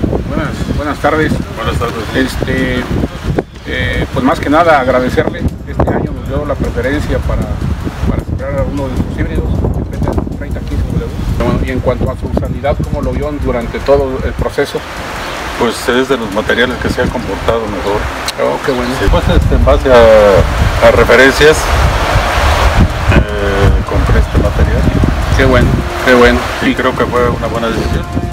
Jorge, buenas, buenas tardes. Buenas tardes. Este, eh, pues más que nada agradecerle, este año nos dio la preferencia para, para sembrar uno de sus híbridos, el 3015W. Bueno, y en cuanto a su sanidad, ¿cómo lo vio durante todo el proceso? Pues es de los materiales que se ha comportado mejor. Oh, qué bueno. Sí, pues este, en base a, a referencias eh, compré este material Qué bueno, qué bueno. y creo que fue una buena decisión.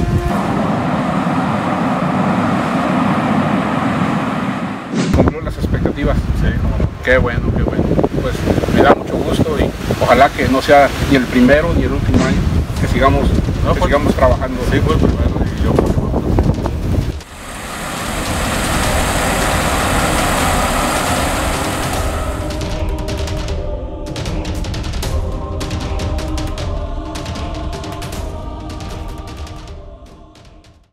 Expectativas. Sí, cómo no. Qué bueno, qué bueno. Pues me da mucho gusto y ojalá que no sea ni el primero ni el último año, que sigamos, No, que pues- sigamos trabajando. Sí, fue el primero y yo